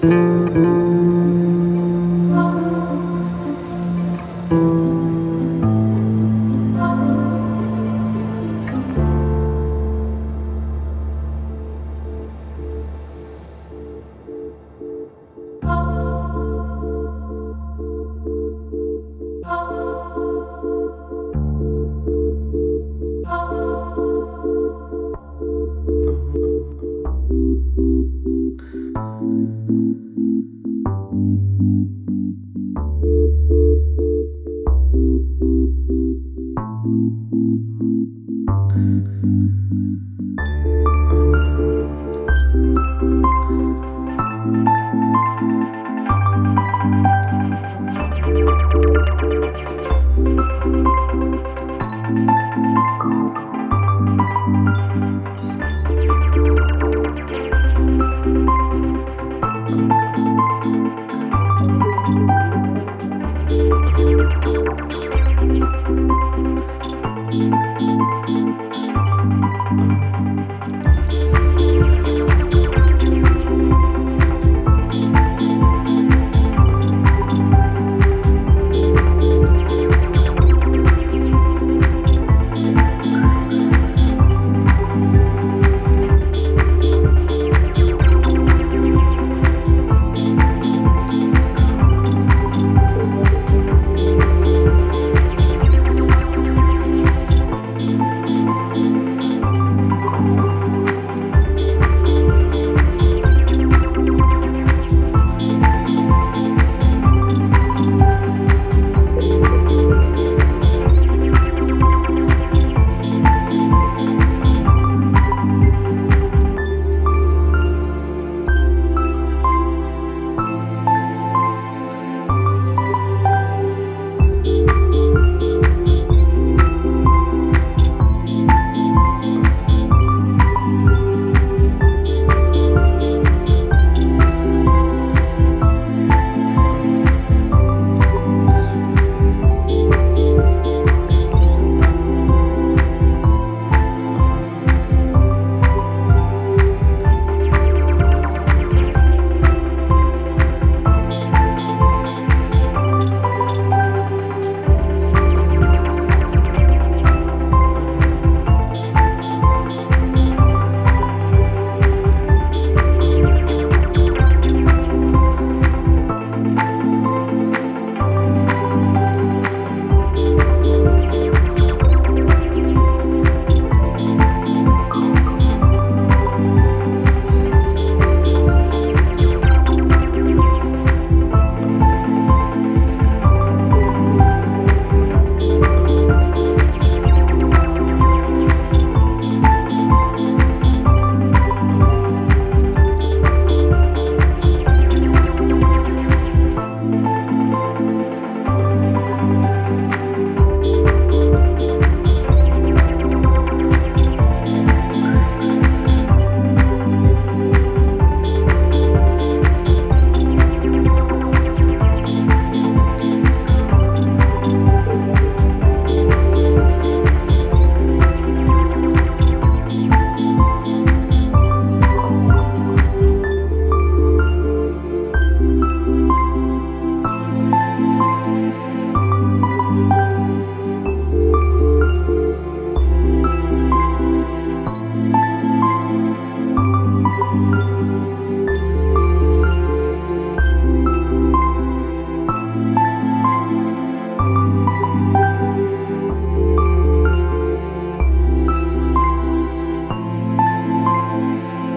Thank